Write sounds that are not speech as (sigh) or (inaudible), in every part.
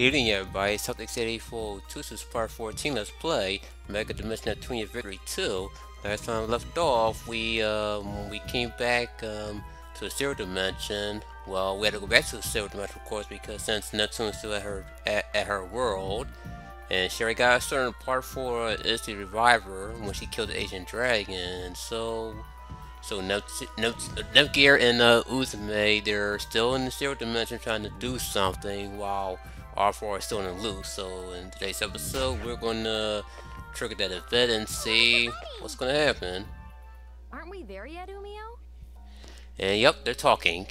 Evening everybody, Celtics 84 Tusus Part 14 Let's Play Mega Dimension Neptunia Victory 2. Last time we left off, we um, we came back um, to the zero dimension. Well, we had to go back to the zero dimension, of course, because since Neptune's still at her at, at her world, and Sherry got a certain part 4 is the reviver when she killed the Asian dragon. So, so Nepgear and uh, Uzume, they're still in the zero dimension trying to do something while Arfoire is still in the loop. So in today's episode, we're going to trigger that event and see what's going to happen. Aren't we there yet, Umio? And yep, they're talking.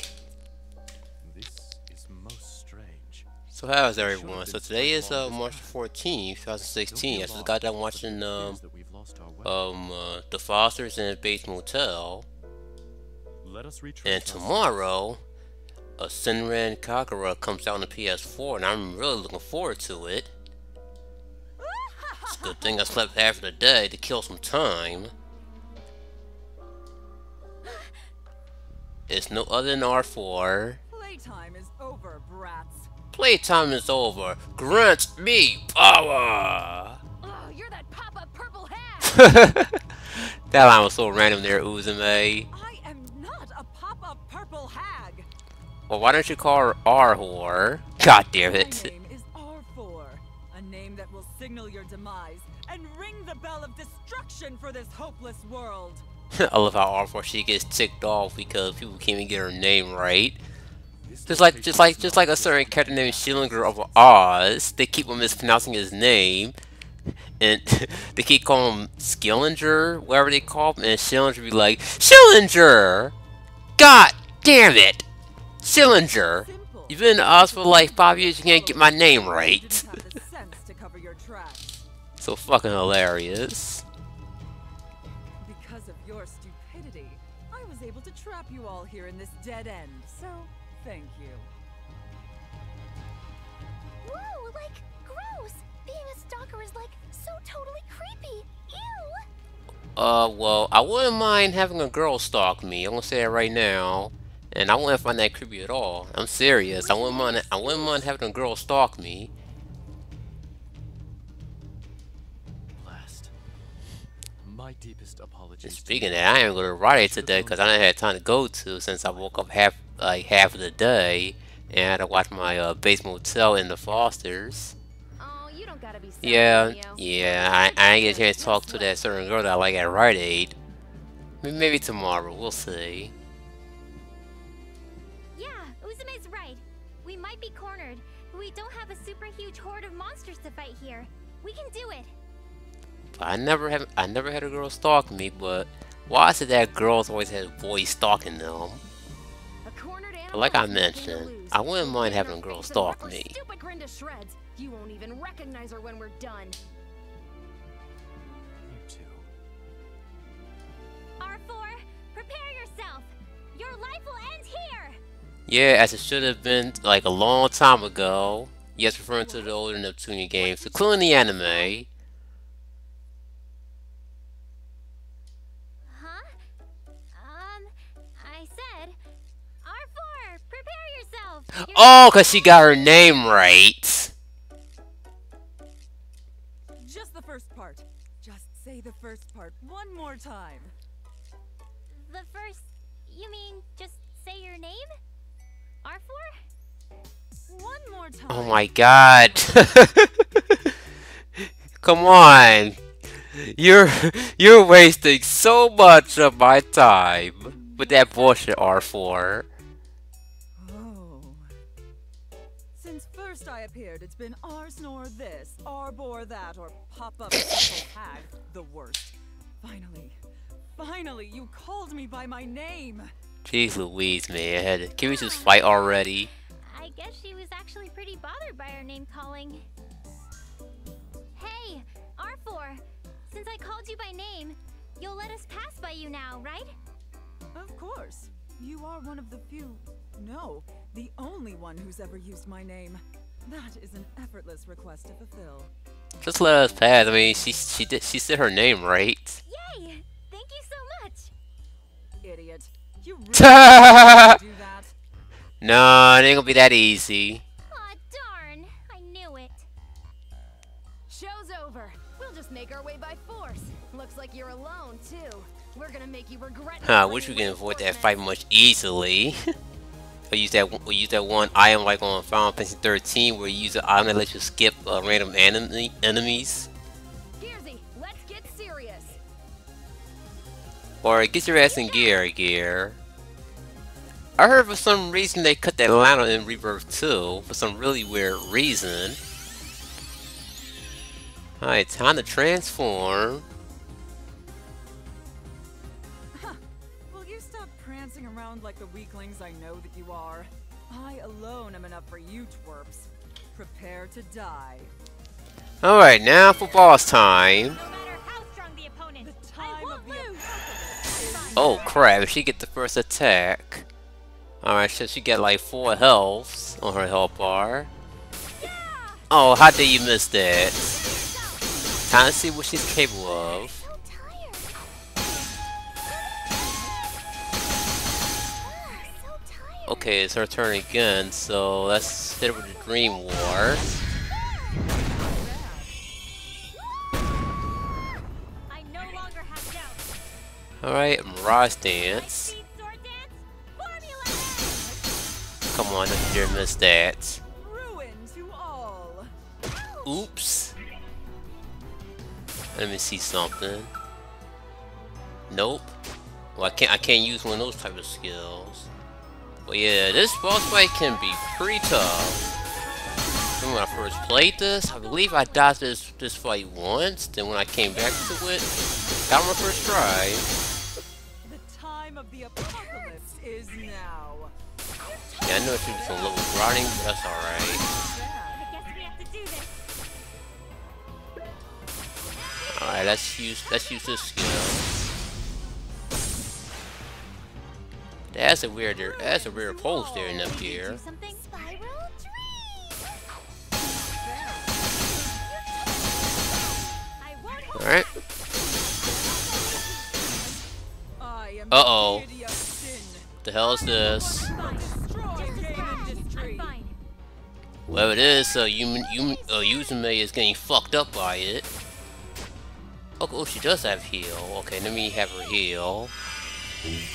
This is most strange. So how's everyone? So today is uh, March 14, 2016. I just got done watching um, um uh, The Fosters and Bates Motel. Let us retract And tomorrow, a Senran Kagura comes out on the PS4, and I'm really looking forward to it. It's a good thing I slept half of the day to kill some time. It's no other than Arfoire. Playtime is over, brats. Playtime is over. Grant me power! Oh, you're that pop-up purple hat! (laughs) that line was so random there, Uzume. Well, why don't you call her R-Whore? God damn it. My name is Arfoire, a name that will signal your demise and ring the bell of destruction for this hopeless world. (laughs) I love how Arfoire she gets ticked off because people can't even get her name right. Just like, just like, just like a certain character named Schillinger of Oz, they keep on mispronouncing his name, and (laughs) they keep calling him Skillinger, whatever they call him, and Schillinger be like, Schillinger! God damn it! Schillinger, you've been in Oz for like five years, you can't get my name right. (laughs) so fucking hilarious. Because of your stupidity, I was able to trap you all here in this dead end, so thank you. Whoa, like, gross! Being a stalker is like, so totally creepy! Ew! Uh, well, I wouldn't mind having a girl stalk me, I'm gonna say it right now. And I wouldn't find that creepy at all. I'm serious. I wouldn't mind. I wouldn't mind having a girl stalk me. Blast. My deepest apologies. speaking of that, I ain't going to Rite Aid today because I didn't have time to go to since I woke up half like half of the day and I had to watch my uh, Bates Motel in the Fosters. Oh, you don't gotta be yeah, yeah. I, I ain't get a chance to talk to that certain girl that I like at Rite Aid. Maybe tomorrow. We'll see. We don't have a super huge horde of monsters to fight here. We can do it. I never have I never had a girl stalk me, but why is it that girls always have boys stalking them? But like I mentioned, I wouldn't mind having a girl stalk me. You won't even recognize her when we're done. You too. Arfoire, prepare yourself. Your life will end here. Yeah, as it should have been like a long time ago. Yes, referring to the older Neptunia games, including the anime. Huh? Um, I said, Arfoire, prepare yourself. You're oh, because she got her name right. Just the first part. Just say the first part one more time. The first, you mean just say your name? Arfoire? One more time. Oh my god. (laughs) Come on. You're you're wasting so much of my time with that bullshit Arfoire. Oh. Since first I appeared, it's been R snore this, R bore that, or pop up (laughs) hag, the worst. Finally, finally, you called me by my name. Jeez Louise, man. Can we just fight already? I guess she was actually pretty bothered by our name calling. Hey, Arfoire, since I called you by name, you'll let us pass by you now, right? Of course. You are one of the few, no, the only one who's ever used my name. That is an effortless request to fulfill. Just let us pass. I mean, she she did she said her name right. Yay! Thank you so much. Idiot. You really (laughs) do that? No, it ain't gonna be that easy. Aw, darn. I knew it. Show's over. We'll just make our way by force. Looks like you're alone, too. We're gonna make you regret Huh, I wish we can avoid that fight much easily. (laughs) we use that we use that one item like on Final Fantasy 13 where you use the item that lets you skip uh, random enemy enemies. Or get your ass in gear, gear. I heard for some reason they cut that line on in Rebirth 2 for some really weird reason. Alright, time to transform. Will you stop prancing around like the weaklings I know that you are? I alone am enough for you twerps. Prepare to die. Alright, now for boss time. Oh crap, she get the first attack. Alright, so she get like 4 healths on her health bar. Oh, how did you miss that? Time to see what she's capable of. Okay, it's her turn again, so let's hit her with the Dream War. Alright, Mirage Dance. Come on, you dare miss that. Oops. Let me see something. Nope. Well, I can't. I can't use one of those type of skills. But yeah, this boss fight can be pretty tough. When I first played this, I believe I dodged this this fight once. Then when I came back to it, got my first try. Yeah, I know it should be some low routing, but that's alright. Bad. I guess we have to do this. Alright, let's use let's use this skill. That's a weird that's a weird there in up here. Do something. Spiral dream. I won't hold Alright. Deity of sin. The hell is this? Whatever it is, uh, Yumi, Yumi, uh, Yuzume is getting fucked up by it. Oh, oh, she does have heal. Okay, let me have her heal. All right.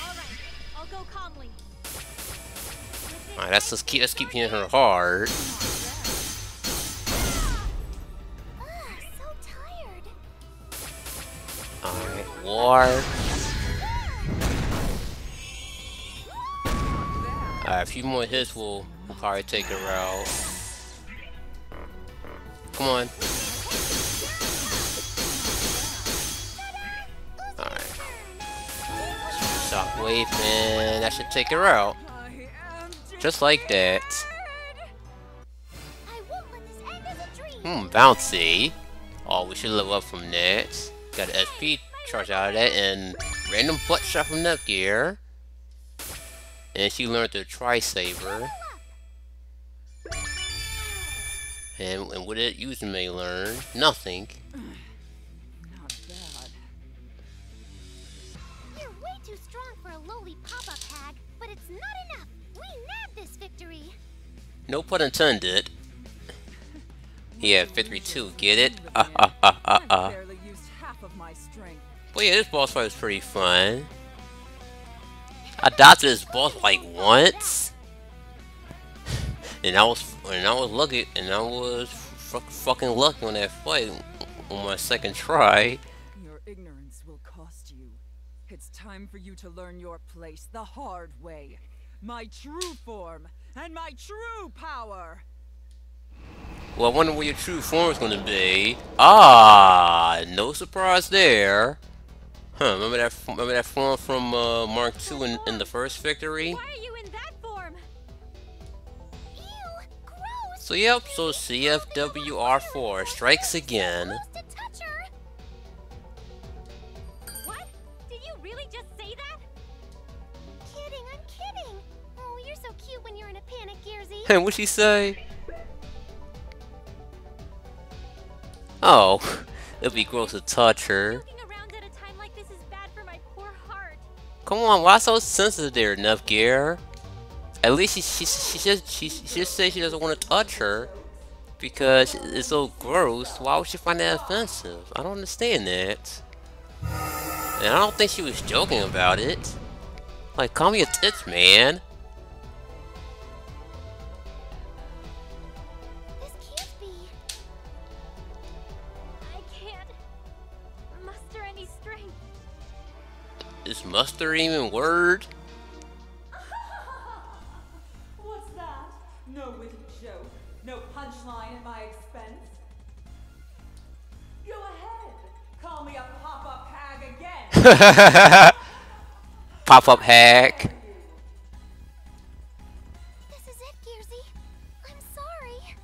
I'll go calmly. Alright, let's keep let's keep hitting her hard. Ah. Alright, war. Alright, a few more hits will, will probably take her out. Come on. Alright. Shockwave, man. That should take her out. Just like that. Hmm, bouncy. Oh, we should level up from that. Got an SP charge out of that and random butt shot from Nepgear. And she learned the Tri-Saber. And, and what it using may learn? Nothing. not bad. You're way too strong for a lowly pop-up hag, but it's not enough. We nabbed this victory. No pun intended. Yeah, victory 2, get it? (laughs) Ah, ah, ah, ah, I ah. barely used half of my strength. But yeah, this boss fight was pretty fun. I dodged this boss like once, and I was and I was lucky, and I was fu fucking lucky on that fight on my second try. Your ignorance will cost you. It's time for you to learn your place the hard way. My true form and my true power. Well, I wonder where your true form is going to be. Ah, no surprise there. Huh? Remember that? Remember that form from uh, Mark II in, in the first victory? So yep, so CFW Arfoire strikes again. Supposed to touch her. What? Did you really just say that? Kidding, I'm kidding. Oh, you're so cute when you're in a panic, Gearsy. And (laughs) what'd she say? Oh, (laughs) it'd be gross to touch her. Joking around at a time like this is bad for my poor heart. Come on, why so sensitive there, enough gear? At least she she she just she, she just she doesn't want to touch her. because it's so gross. Why would she find that offensive? I don't understand that. And I don't think she was joking about it. Like, call me a tits man. This can't be. I can't muster any strength. Is muster even word? Punchline at my expense. Go ahead, call me a pop-up hag again. (laughs) Pop up hack. This is it, Gearsy. I'm sorry.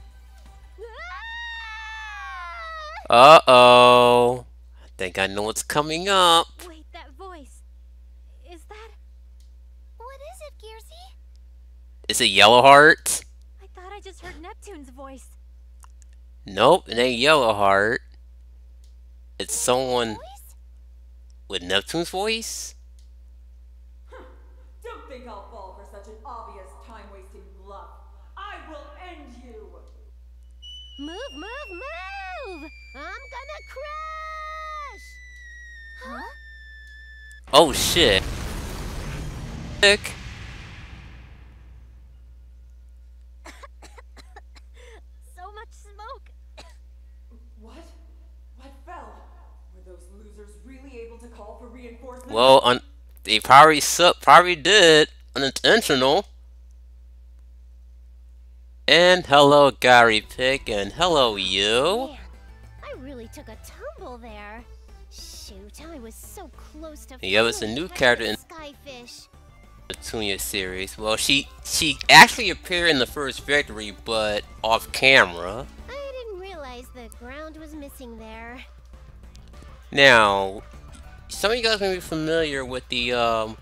Uh oh. I think I know what's coming up. Wait, that voice. Is that. What is it, Gearsy? Is it Yellow Heart? I thought I just heard Neptune's voice. Nope, it ain't Yellow Heart. It's someone Voice? with Neptune's voice? Don't think I'll fall for such an obvious time-wasting bluff. I will end you. Move, move, move! I'm gonna crash! Huh? Oh shit. Sick. So much smoke. What? What fell? Were those losers really able to call for reinforcements? Well, un- they probably su- probably did unintentional. And hello, Gary Pick, and hello, you. Man, I really took a tumble there. Shoot, I was so close to Yeah, it's a new character in- Skyfish. Neptunia series. Well, she she actually appeared in the first victory, but off camera. I didn't realize the ground was missing there. Now, some of you guys may be familiar with the um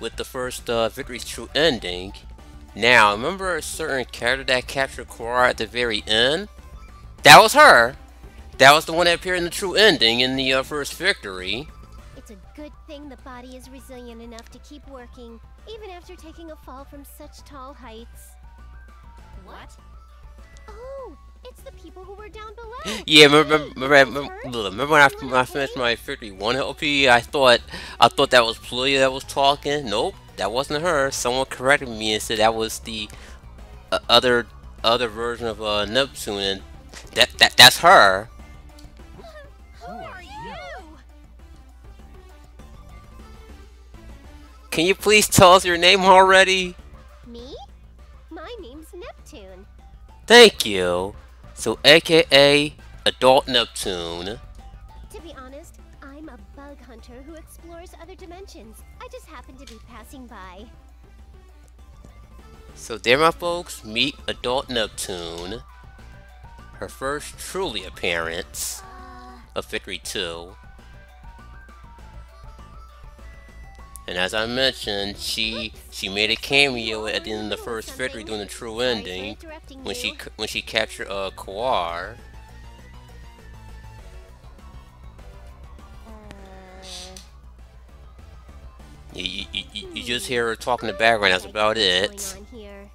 with the first uh, victory's true ending. Now, remember a certain character that captured Croire at the very end? That was her. That was the one that appeared in the true ending in the uh, first victory. It's a good thing the body is resilient enough to keep working, even after taking a fall from such tall heights. What? Oh, it's the people who were down below. Yeah, remember, remember, remember, remember when I, You when I finished my victory one LP? I thought I thought that was Plutia that was talking. Nope, that wasn't her. Someone corrected me and said that was the uh, other other version of uh, Neptune, and that that that's her. Who are you? Can you please tell us your name already? Me? My name's Neptune. Thank you. So, AKA Adult Neptune. To be honest, I'm a bug hunter who explores other dimensions. I just happen to be passing by. So there, my folks, meet Adult Neptune. Her first truly appearance uh, of Victory 2. And as I mentioned, she she made a cameo at the end of the first victory during the true ending when she when she captured uh Croire. You, you, you, you- just hear her talking in the background. That's about it. going on here.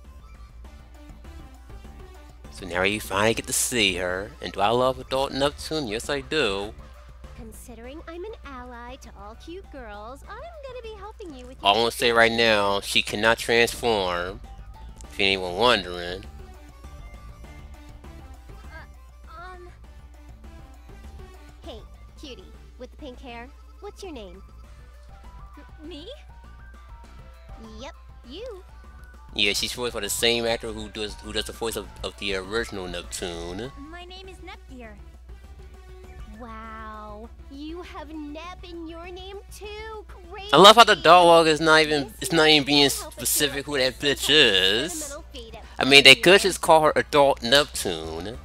So now you finally get to see her. And do I love Adult Neptune? Yes, I do. Considering I'm an ally to all cute girls, I'm gonna be helping you with All I your want to say right now, she cannot transform. If anyone wondering. Um. Hey, cutie, with the pink hair, what's your name? me? Yep, you. Yeah, she's voiced by the same actor who does who does the voice of, of the original Neptune. My name is Nepgear. Wow, you have Nep in your name too. Crazy. I love how the dog dialogue is not even it's not even being specific who that bitch is. I mean, they could just call her Adult Neptune.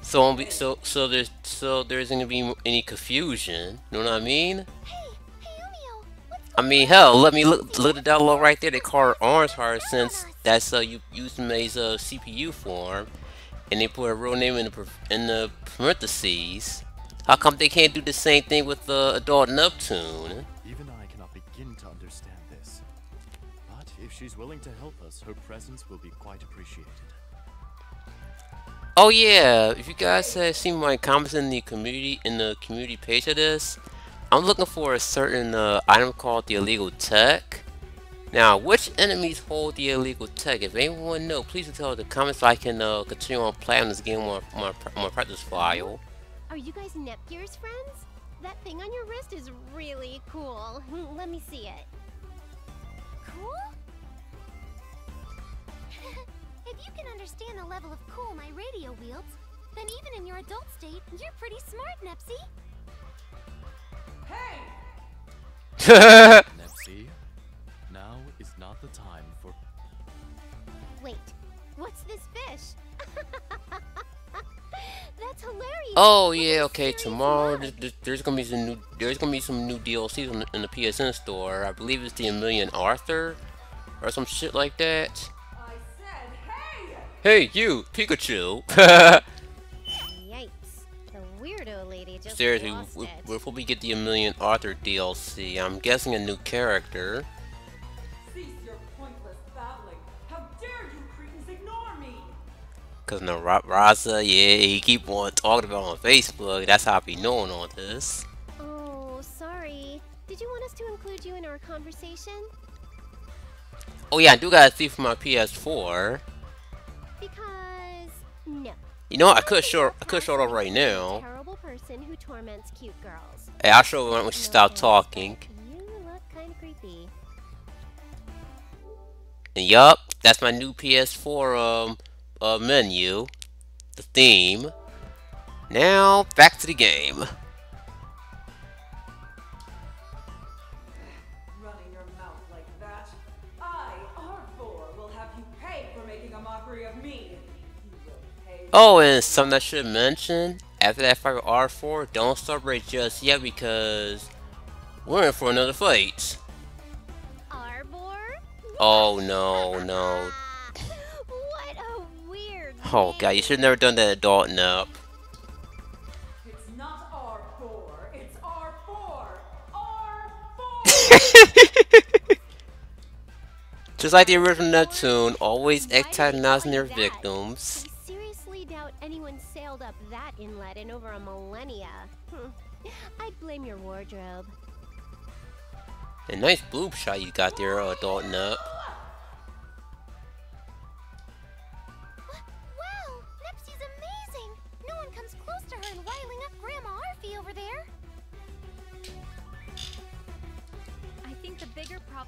So so so there's so there isn't gonna be any confusion. You know what I mean? Hey, hey, Umio, what's I mean, hell, let me look look at the dialogue right there. They call her Orange Heart since that's uh you Uzume's uh CPU form, and they put a real name in the in the parentheses. How come they can't do the same thing with the uh, Adult Neptune? Even I cannot begin to understand this. But if she's willing to help us, her presence will be quite appreciated. Oh yeah, if you guys have seen my comments in the community in the community page of this, I'm looking for a certain uh, item called the illegal tech. Now, which enemies hold the illegal tech? If anyone know, please tell in the comments so I can uh, continue on playing this game on my, my practice file. Are you guys Nepgear's friends? That thing on your wrist is really cool. (laughs) Let me see it. Cool? (laughs) if you can understand the level of cool my radio wields, then even in your adult state, you're pretty smart, Nepsy. Nepsy, (laughs) hilarious. Oh yeah, okay. Tomorrow th th there's gonna be some new there's gonna be some new DLCs in the, in the PSN store. I believe it's the Million Arthur or some shit like that. Said, hey! Hey, you, Pikachu. Yikes! The weirdo lady just Seriously, lost w- it. before we get the Million Arthur DLC, I'm guessing a new character. Cause no Raza, yeah, he keep on talking about on Facebook. That's how I be knowing all this. Oh, sorry. Did you want us to include you in our conversation? Oh yeah, I do got a see for my PS4. Because no. You know what? I could show I could show it off right now. Terrible person who torments cute girls. Hey, I'll show it when she stopped talking. You look kind of creepy. And yup, that's my new PS4 um uh, menu, the theme. Now back to the game. Running your mouth like that. I, Arfoire, will have you pay for making a mockery of me. You will pay. Oh, and something I should mention. After that fight with Arfoire, don't celebrate just yet because we're in for another fight. Arbor? Oh no, no. Oh god, you should have never done that adult up. It's not R4, it's R4! R4! (laughs) Just like the original Neptune, always Why do they antagonizing call their victims. I seriously doubt anyone sailed up that inlet in over a millennia. Hmm. I'd blame your wardrobe. A nice boob shot you got there, adult up.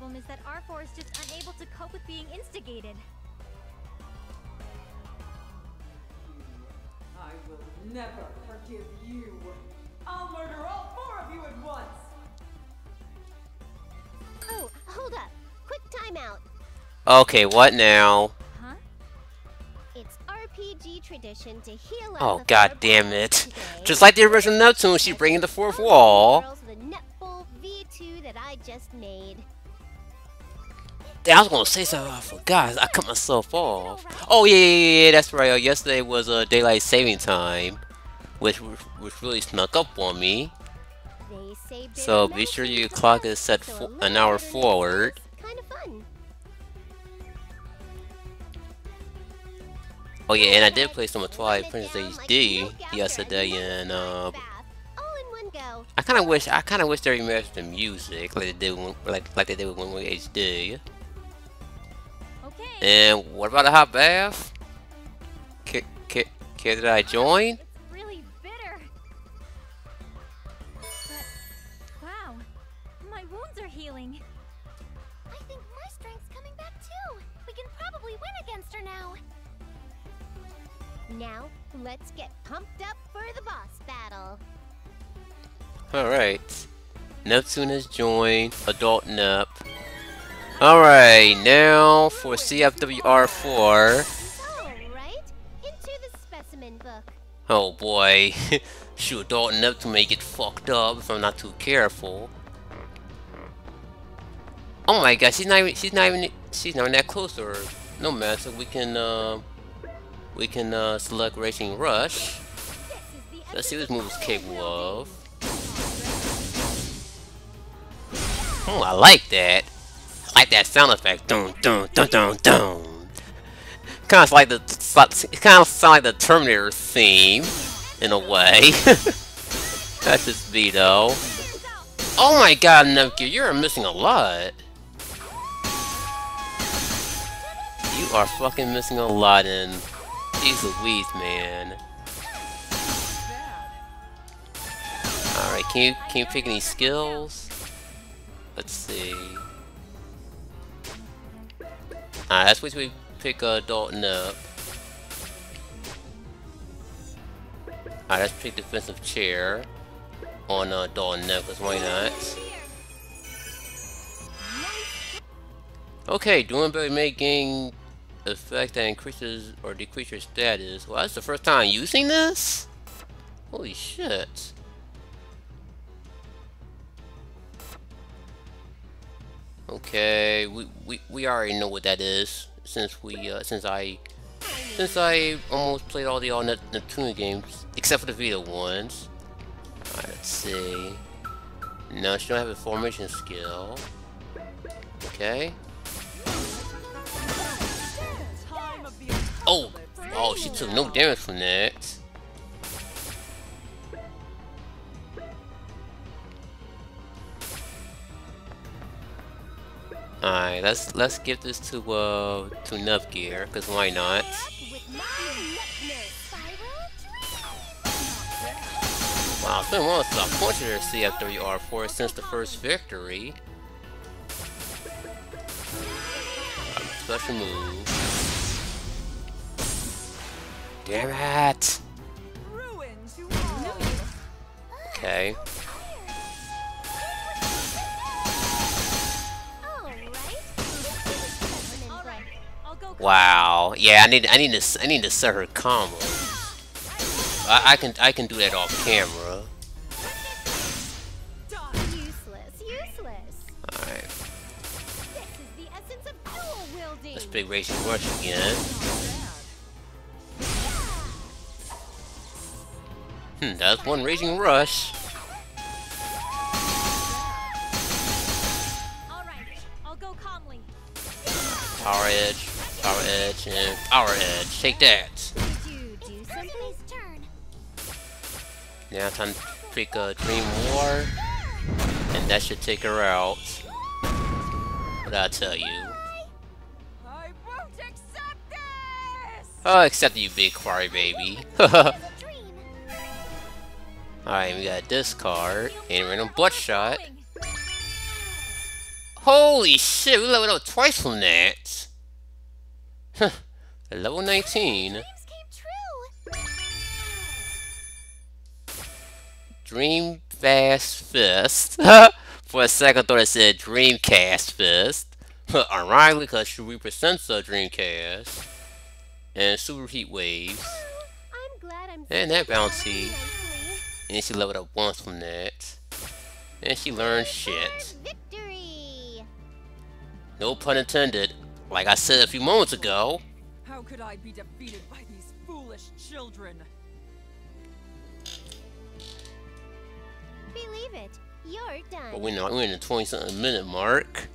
Problem is that Arfoire is just unable to cope with being instigated. I will never forgive you. I'll murder all four of you at once. Oh, hold up. Quick timeout. Okay, what now? Huh? It's RPG tradition to heal up Oh the god damn it. today. Just like the original Neptune, she's breaking the fourth wall. The Netball V2 that I just made. Damn, I was gonna say something, I forgot. I cut myself off. Oh yeah, yeah, yeah, that's right. Uh, yesterday was uh, daylight saving time, which which really snuck up on me. So be sure your clock is set an hour forward. Oh yeah, and I did play some Twilight Princess HD yesterday, and uh. I kind of wish I kind of wish they remastered the music like they did when, like like they did with One Way HD. Okay. And what about a hot bath? Care, care, care that I join? Really. But wow, my wounds are healing. I think my strength's coming back too. We can probably win against her now. Now, let's get pumped up for the boss battle. Alright. Neptune has joined. Adult Nep. Alright, now for CFW Arfoire. So, right? Into the specimen book. Oh boy. (laughs) Shoot, Adult Neptune may get fucked up if I'm not too careful. Oh my god, she's not even she's not even she's not even that close to her. No matter, we can uh we can uh select Racing Rush. Let's see what this move is capable of. Oh, I like that. Like that sound effect. Dun dun dun dun dun. kind of like the kind of sound like the Terminator theme in a way. (laughs) That's just me though. Oh my god, Nepgear, you're missing a lot. You are fucking missing a lot in Jeez Louise, man. Alright, can you can you pick any skills? Let's see. Alright, that's what we pick uh, Dalton up. Alright, let's pick defensive chair on uh, Dalton up, because why not? Okay, doing better making effect that increases or decreases your status. Well, that's the first time using this? Holy shit. Okay, we, we, we already know what that is since we uh, since I since I almost played all the all Net Neptune games except for the Vita ones. Alright, let's see. No, she don't have a formation skill. Okay. Oh, oh, she took no damage from that. Alright, let's let's give this to uh to Nepgear, cause why not? Wow, it's been one of the see CFW Arfoire since the first victory. Special move. Damn it! Okay. Wow. Yeah, I need I need to I need to set her combo. I, I can I can do that off camera. Useless, useless. Alright. This is the essence of dual wielding. Let's big racing rush again. Hmm, that's one raging rush. Alright, I'll go calmly. Power edge, edge, and power edge. Take that. Now time to pick a Dream War, and that should take her out. What I tell you? I won't accept this! Oh, except you, big crybaby. (laughs) Alright, we got this card, and random bloodshot. Holy shit, we leveled up twice from that. Level 19. Dreams came true. Dream Fast Fist. (laughs) For a second, I thought it said Dreamcast Fist. (laughs) Ironically, because she represents a Dreamcast. And Super Heat Waves. Oh, I'm I'm And that bouncy. And she leveled up once from that. And she learned shit. Victory. No pun intended. Like I said a few moments ago. How could I be defeated by these foolish children? Believe it. You're done. But we're not we're in the 20 something minute mark.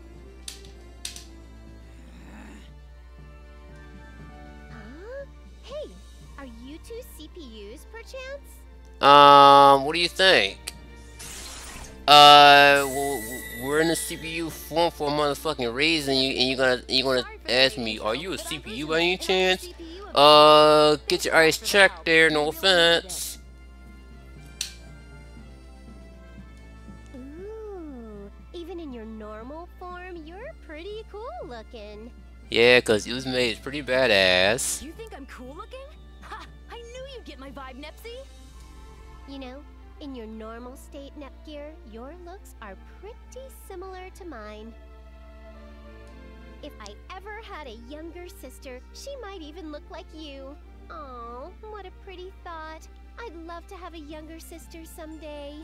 Huh? Hey, are you two CPUs perchance? Um, what do you think? Uh, w- w- we're in the CPU form for a motherfucking reason, you, and you're gonna you're gonna ask me, are you a CPU by any chance? Uh, get your eyes checked there. No offense. Ooh, even in your normal form, you're pretty cool looking. Yeah, cause you was made pretty badass. You think I'm cool looking? Ha! I knew you'd get my vibe, Nepsy. You know, in your normal state, Nepgear, your looks are pretty similar to mine. If I ever had a younger sister, she might even look like you. Oh, what a pretty thought. I'd love to have a younger sister someday.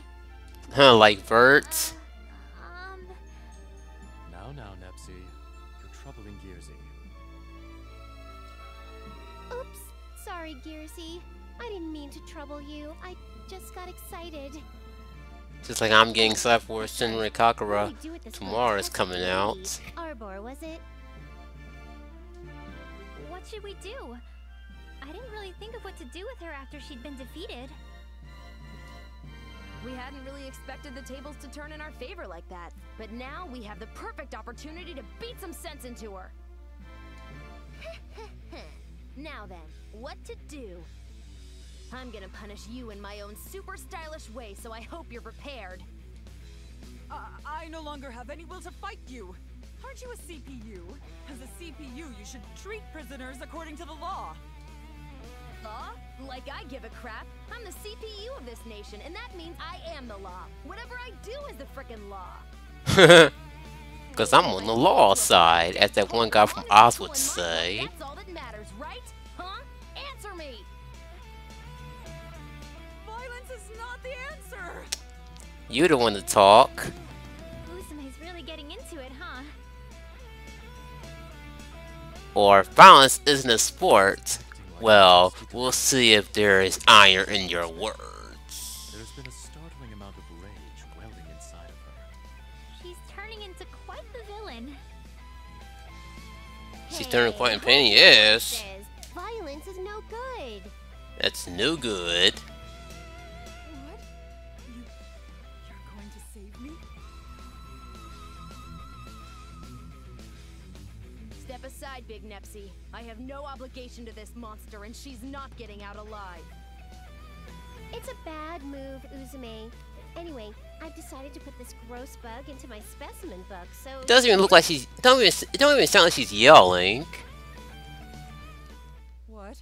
Huh, like Vert. Um, Now, now, Nepsy. You're troubling Gearsy. oops. Sorry, Gearsy. I didn't mean to trouble you. I just got excited. Just like I'm getting Cyber Senran What Kagura. do we do with this tomorrow is coming out. Arbor, was it? what should we do? I didn't really think of what to do with her after she'd been defeated. We hadn't really expected the tables to turn in our favor like that, but now we have the perfect opportunity to beat some sense into her. (laughs) now then, what to do? I'm gonna punish you in my own super stylish way, so I hope you're prepared. I, I no longer have any will to fight you. Aren't you a CPU? As a CPU, you should treat prisoners according to the law. Law? Like I give a crap. I'm the CPU of this nation, and that means I am the law. Whatever I do is the frickin' law. (laughs) Because I'm on the law side, as that one guy from Oz would say. That's all that matters, right? Huh? Answer me! Violence is not the answer. You're the one to talk. Uzume's really getting into it, huh? Or violence isn't a sport. Well, we'll see if there is iron in your words. There's been a startling amount of rage welling inside of her. She's turning into quite the villain. She's turning quite in pain, yes. Violence is no good. That's no good. Step aside, Big Nepsy. I have no obligation to this monster, and she's not getting out alive. It's a bad move, Uzume. Anyway, I've decided to put this gross bug into my specimen book, so... Doesn't even look like she's. Don't even. It don't even sound like she's yelling. What?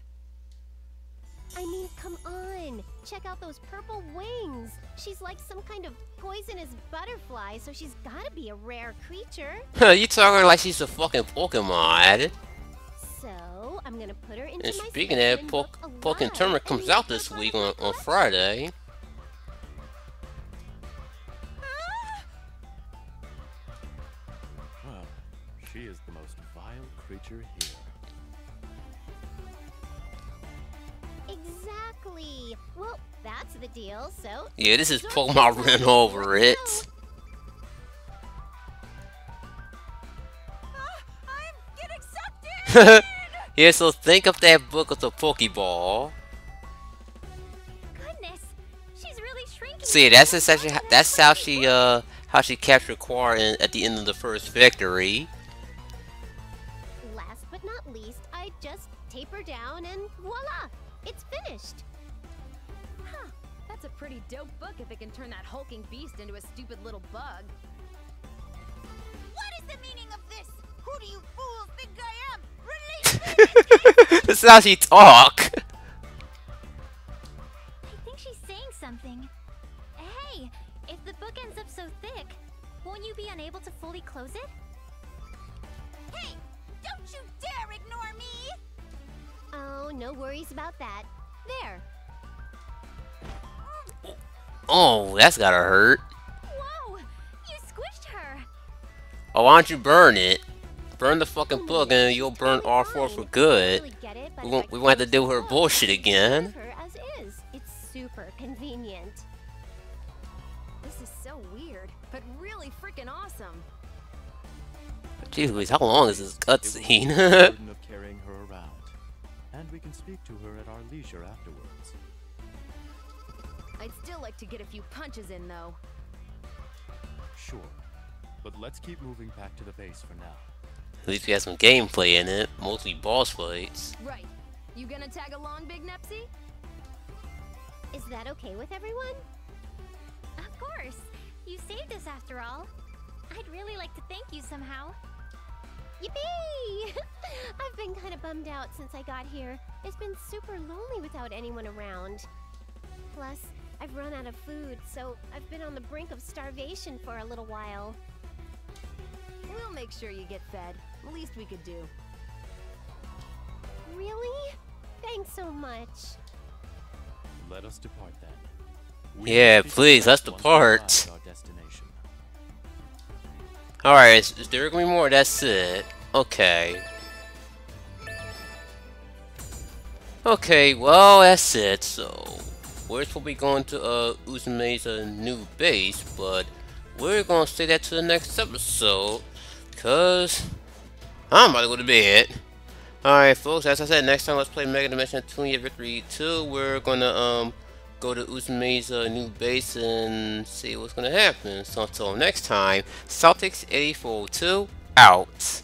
I mean, come on! Check out those purple wings! She's like some kind of poisonous butterfly, so she's gotta be a rare creature. (laughs) you talking like she's a fucking Pokemon. So, I'm gonna put her into And my speaking of that, po Pokemon and comes out this week on, on. Friday. The deal, so... Yeah, this is Sure, my go. over it. Ah, I'm getting sucked in! (laughs) yeah, so think of that book as the Pokeball. Goodness, she's really shrinking. See, that's essentially how, that's how she uh how she captured Croire in, at the end of the first victory. Pretty dope book if it can turn that hulking beast into a stupid little bug. What is the meaning of this? Who do you fools think I am? Release me! (laughs) this is how she talk. I think she's saying something. Hey, if the book ends up so thick, won't you be unable to fully close it? hey, don't you dare ignore me! Oh, no worries about that. There. Oh, that's gotta hurt. Whoa! You squished her! Oh, why don't you burn it? Burn the fucking book and you'll burn totally Arfoire for good. I really get it, but We if won't, we won't have to close deal with the her book, bullshit I again. leave her as is. It's super convenient. This is so weird, but really freaking awesome. Jeez Louise, how long is this cutscene? be the (laughs) burden carrying her around, and we can speak to her at our leisure afterwards. I'd still like to get a few punches in, though. Sure, but let's keep moving back to the base for now. At least we have some gameplay in it, mostly boss fights. Right. You gonna tag along, Big Nepsy? Is that okay with everyone? Of course! You saved us after all. I'd really like to thank you somehow. Yippee! (laughs) I've been kind of bummed out since I got here. It's been super lonely without anyone around. Plus, I've run out of food, so I've been on the brink of starvation for a little while. We'll make sure you get fed. Least we could do. Really? Thanks so much. Let us depart then. We Yeah, please, let's depart. arrive at Our destination. Alright, is, is there gonna be more? That's it. Okay. Okay, well, that's it. So, we're supposed to be going to uh, Uzume's uh, new base, but we're gonna say that to the next episode, because I'm about to go to bed. Alright folks, as I said, next time let's play Mega Dimension 20 Victory 2. We're gonna um go to Uzume's uh, new base and see what's gonna happen. So until next time, Celtics 84 2 out.